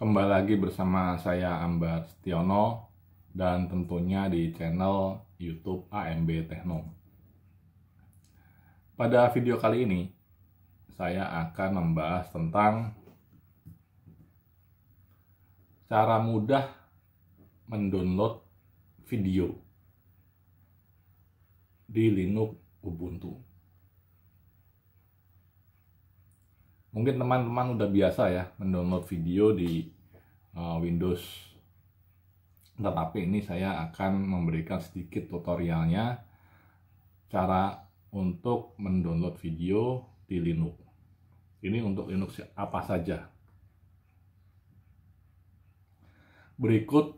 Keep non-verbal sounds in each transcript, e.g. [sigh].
Kembali lagi bersama saya Ambar Setiono dan tentunya di channel YouTube AMB Techno. Pada video kali ini saya akan membahas tentang cara mudah mendownload video di Linux Ubuntu. Mungkin teman-teman udah biasa ya mendownload video di uh, Windows. Tetapi ini saya akan memberikan sedikit tutorialnya cara untuk mendownload video di Linux. Ini untuk Linux apa saja. Berikut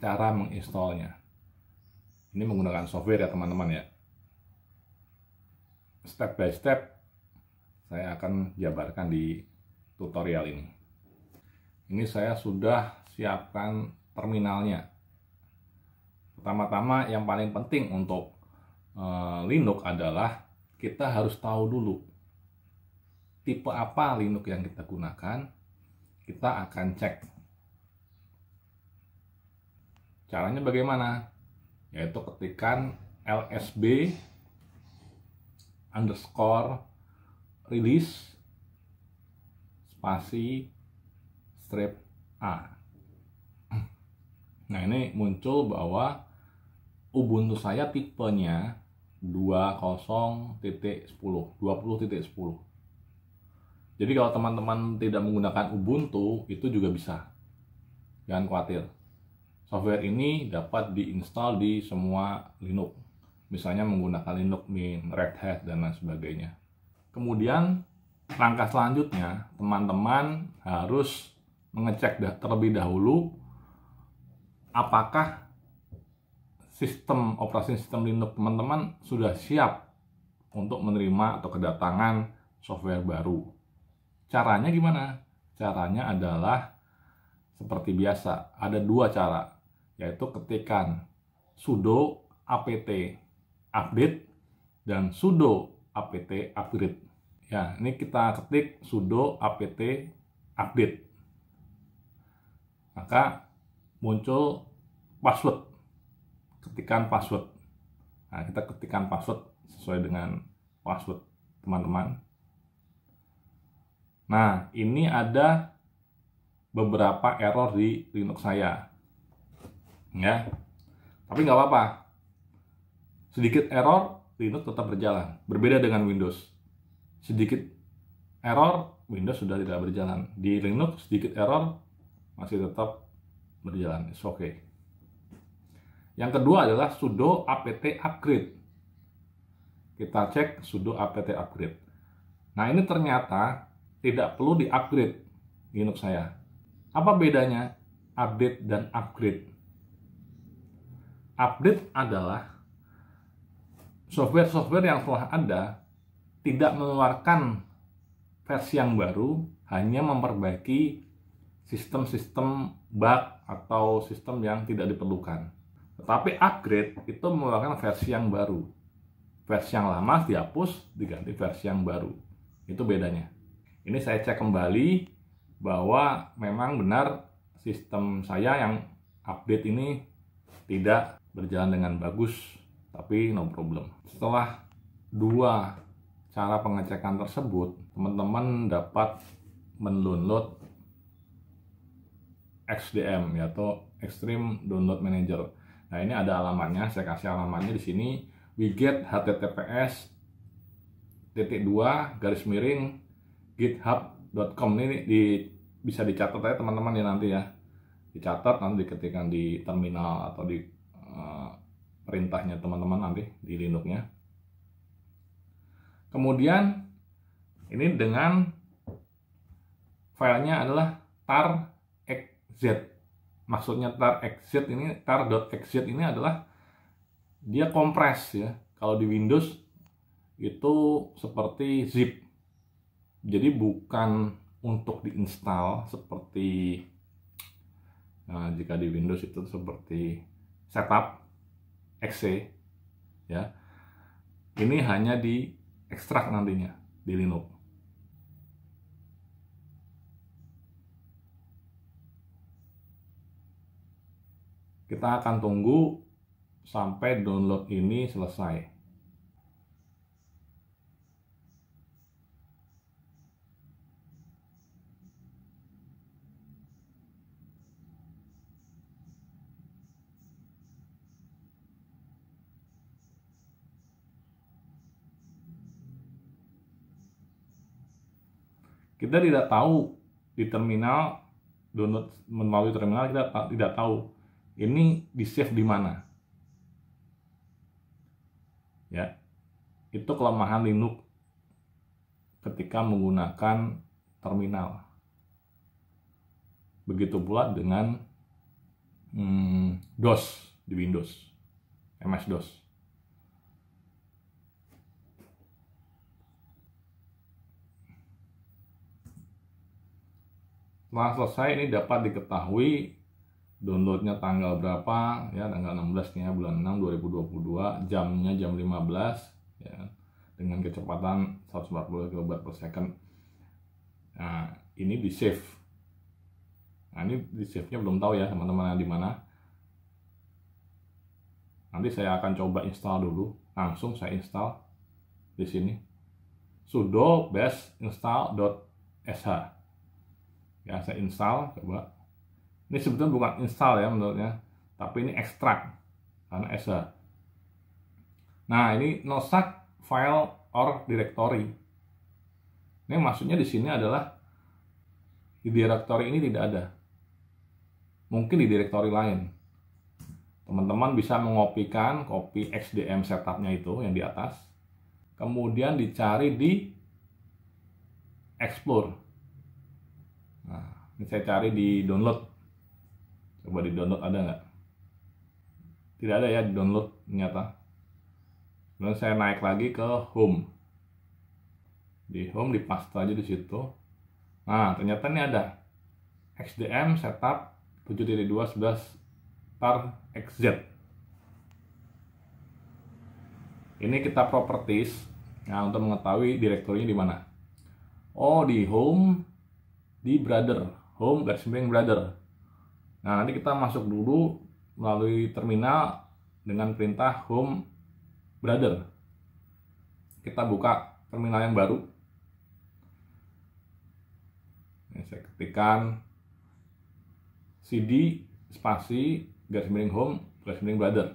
cara menginstalnya. Ini menggunakan software ya teman-teman ya. Step by step saya akan jabarkan di tutorial ini. Ini saya sudah siapkan terminalnya. Pertama-tama yang paling penting untuk uh, Linux adalah kita harus tahu dulu tipe apa Linux yang kita gunakan. Kita akan cek. Caranya bagaimana? Yaitu ketikkan lsb underscore release spasi strip A. [clears throat] Nah, ini muncul bahwa Ubuntu saya tipenya 20.10, 20.10. Jadi kalau teman-teman tidak menggunakan Ubuntu, itu juga bisa. Jangan khawatir. Software ini dapat diinstal di semua Linux. Misalnya menggunakan Linux Mint, Red Hat, dan lain sebagainya. Kemudian langkah selanjutnya teman-teman harus mengecek terlebih dahulu apakah sistem operasi sistem Linux teman-teman sudah siap untuk menerima atau kedatangan software baru. Caranya gimana? Caranya adalah seperti biasa, ada dua cara, yaitu ketikan sudo apt update dan sudo apt upgrade. Ya, ini kita ketik sudo apt update. Maka muncul password. Ketikan password. Nah, kita ketikkan password sesuai dengan password teman-teman. Nah, ini ada beberapa error di Linux saya. Ya. Tapi nggak apa-apa. Sedikit error Linux tetap berjalan. Berbeda dengan Windows. Sedikit error, Windows sudah tidak berjalan. Di Linux sedikit error masih tetap berjalan. It's okay. Yang kedua adalah sudo apt upgrade. Kita cek sudo apt upgrade. Nah, ini ternyata tidak perlu di-upgrade Linux saya. Apa bedanya update dan upgrade? Update adalah software-software yang telah ada tidak mengeluarkan versi yang baru, hanya memperbaiki sistem-sistem bug atau sistem yang tidak diperlukan. Tetapi upgrade itu mengeluarkan versi yang baru. Versi yang lama dihapus, diganti versi yang baru. Itu bedanya. Ini saya cek kembali bahwa memang benar sistem saya yang update ini tidak berjalan dengan bagus tapi no problem. Setelah dua cara pengecekan tersebut, teman-teman dapat mendownload XDM yaitu Extreme Download Manager. Nah ini ada alamannya, saya kasih alamannya di sini. Widget https titik dua garis miring github.com ini di, bisa dicatat aja teman-teman ya nanti ya dicatat nanti diketikkan di terminal atau di perintahnya teman-teman nanti di Linuxnya. Kemudian ini dengan filenya adalah tar xz. Maksudnya tar xz ini tar.xz ini adalah dia kompres ya. Kalau di Windows itu seperti zip. Jadi bukan untuk diinstal seperti nah, jika di Windows itu seperti setup exe ya. Ini hanya di ekstrak nantinya di Linux kita akan tunggu sampai download ini selesai. Kita tidak tahu di terminal download melalui terminal kita tidak tahu ini di save di mana. Ya itu kelemahan Linux ketika menggunakan terminal. Begitu pula dengan hmm, DOS di Windows MS DOS Setelah selesai ini dapat diketahui downloadnya tanggal berapa? Ya tanggal 16 nih ya bulan 6 2022 jamnya jam 15 ya dengan kecepatan 140 kB per second. Nah ini di save. Nah ini di save nya belum tahu ya teman-teman di mana. Nanti saya akan coba install dulu langsung saya install di sini. Sudo best install.sh ya saya install coba. Ini sebetulnya bukan install ya menurutnya tapi ini ekstrak karena SH nah ini nosak file or directory. Ini maksudnya di sini adalah di directory ini tidak ada. Mungkin di directory lain. Teman-teman bisa mengopikan copy XDM setupnya itu yang di atas kemudian dicari di explore ini saya cari di download. Coba di download ada nggak? Tidak ada ya di download ternyata. Kemudian saya naik lagi ke home. Di home di paste aja di situ. Nah, ternyata ini ada XDM setup 7.2 tar XZ. Ini kita properties. Nah, untuk mengetahui direktorinya di mana. Oh, di home di brother home garis miring brother. Nah, nanti kita masuk dulu melalui terminal dengan perintah home brother. Kita buka terminal yang baru. Ini saya ketikkan cd spasi garis miring home garis miring brother.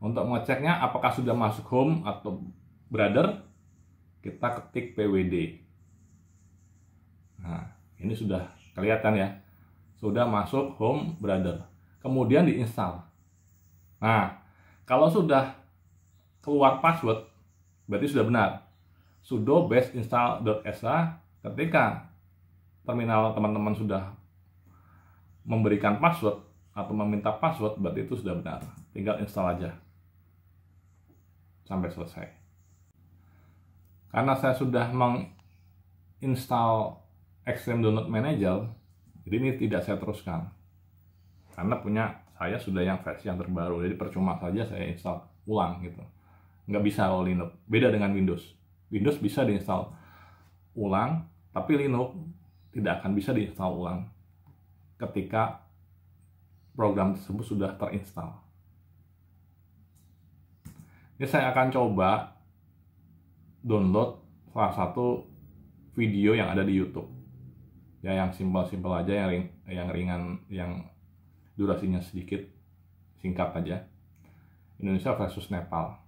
Untuk mengeceknya apakah sudah masuk home atau brother, kita ketik pwd. Nah, ini sudah kelihatan ya. Sudah masuk home brother. Kemudian diinstal. Nah kalau sudah keluar password berarti sudah benar. sudo best install.sh ketika terminal teman-teman sudah memberikan password atau meminta password berarti itu sudah benar. Tinggal install aja. Sampai selesai. Karena saya sudah menginstal Extreme Download Manager jadi ini tidak saya teruskan. Karena punya saya sudah yang versi yang terbaru jadi percuma saja saya install ulang gitu. Nggak bisa kalau Linux. Beda dengan Windows. Windows bisa diinstal ulang tapi Linux tidak akan bisa diinstal ulang ketika program tersebut sudah terinstall. Ini saya akan coba download salah satu video yang ada di YouTube ya yang simpel-simpel aja yang ring, yang ringan yang durasinya sedikit singkat aja. Indonesia versus Nepal.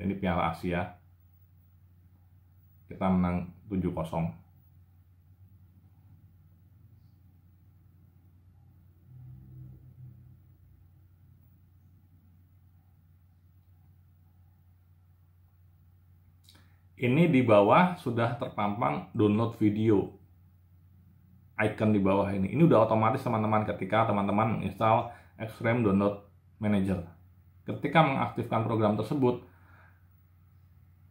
Ini Piala Asia. Kita menang 7-0 ini di bawah sudah terpampang download video. Icon di bawah ini. Ini udah otomatis teman-teman ketika teman-teman menginstal Xrem Download Manager. Ketika mengaktifkan program tersebut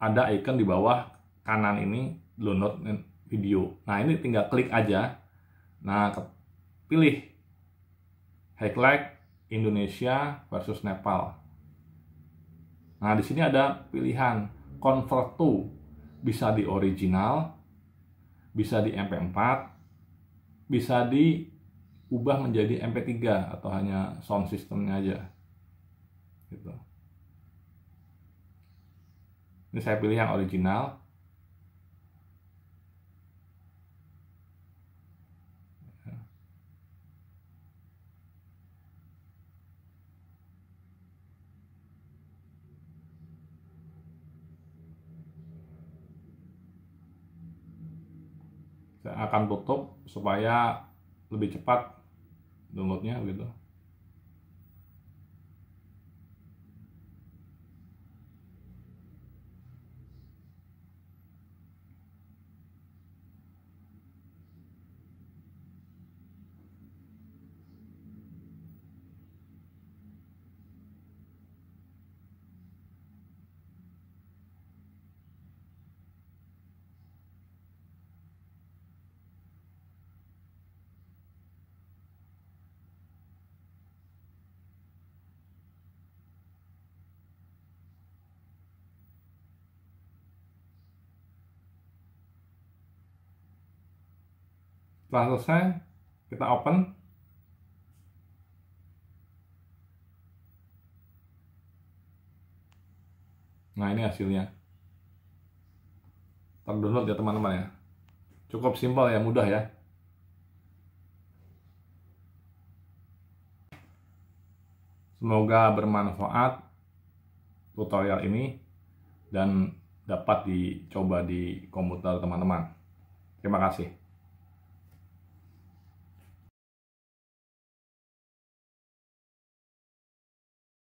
ada icon di bawah kanan ini download video. Nah ini tinggal klik aja. Nah pilih highlight Indonesia versus Nepal. Nah di sini ada pilihan convert to. Bisa di original, bisa di MP4, bisa di ubah menjadi MP3 atau hanya sound systemnya aja. Gitu. Ini saya pilih yang original saya akan tutup supaya lebih cepat downloadnya gitu Setelah selesai, kita open. Nah, ini hasilnya. Terdownload ya teman-teman ya. Cukup simpel ya, mudah ya. Semoga bermanfaat tutorial ini dan dapat dicoba di komputer teman-teman. Terima kasih.